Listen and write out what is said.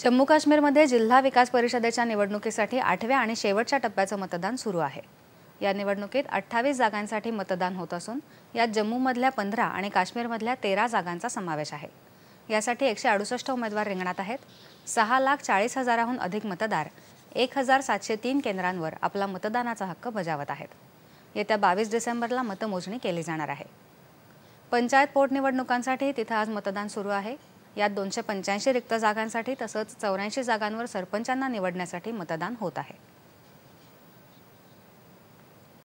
जम्मू काश्मीरमध्ये जिल्हा विकास परिषदेच्या निवडणुकीसाठी आठव्या आणि शेवटच्या टप्प्याचं मतदान सुरू आहे. या निवडणुकीत अठ्ठावीस जागांसाठी मतदान होत असून यात जम्मूमधल्या पंधरा आणि काश्मीरमधल्या तेरा जागांचा समावेश आहे. यासाठी एकशे अडुसष्ट उमेदवार रिंगणात आहेत. सहा लाख चाळीस हजाराहून अधिक मतदार एक हजार सातशे तीन केंद्रांवर आपला मतदानाचा हक्क बजावत आहेत. येत्या बावीस डिसेंबरला मतमोजणी केली जाणार आहे. पंचायत पोटनिवडणुकांसाठी तिथं आज मतदान सुरू आहे. यात दोनशे पंच्याऐंशी रिक्त जागांसाठी तसंच चौऱ्याऐंशी जागांवर सरपंचांना निवडण्यासाठी मतदान होत आहे.